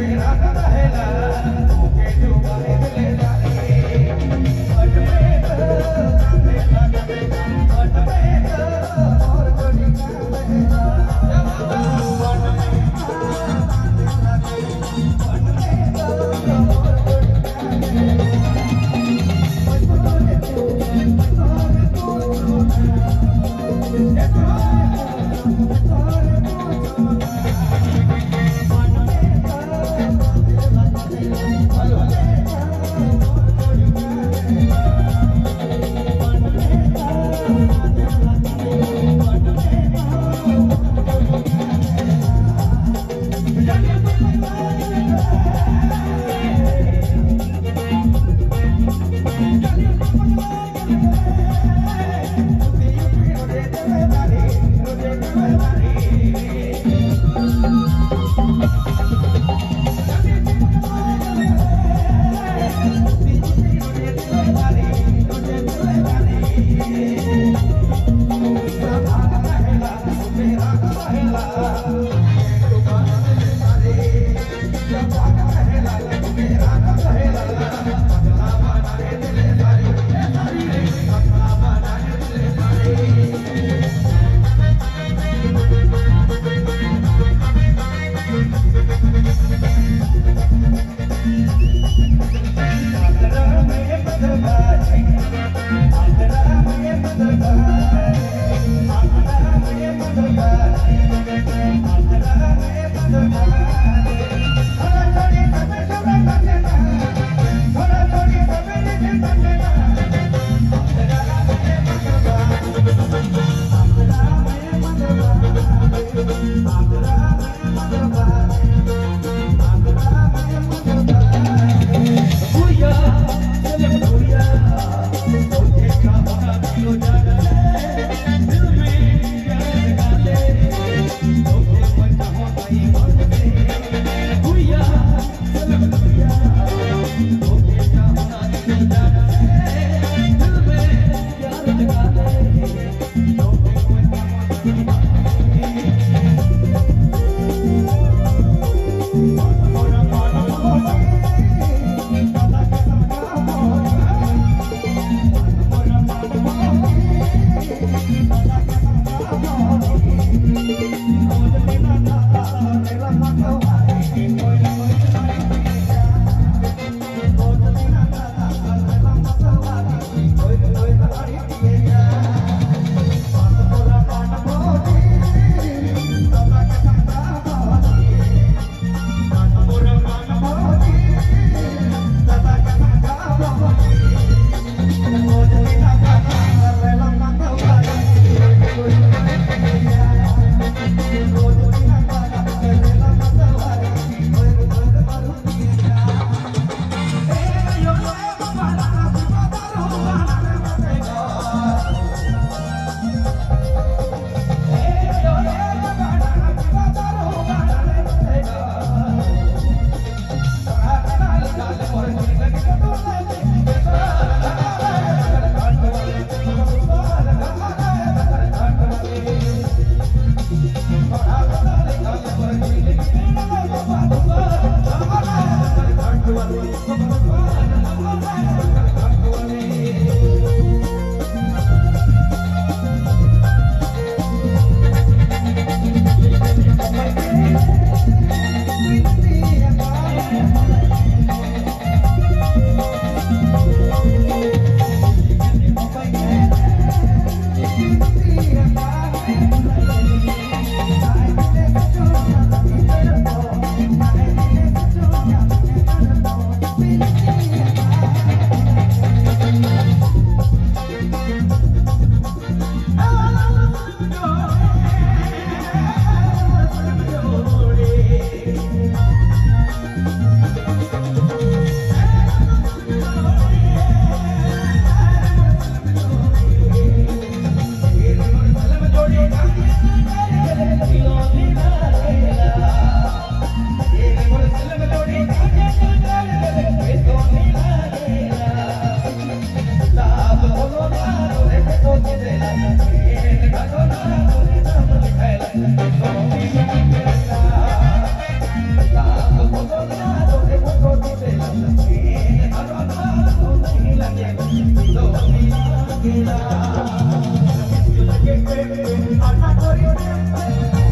Tem nada da Gloria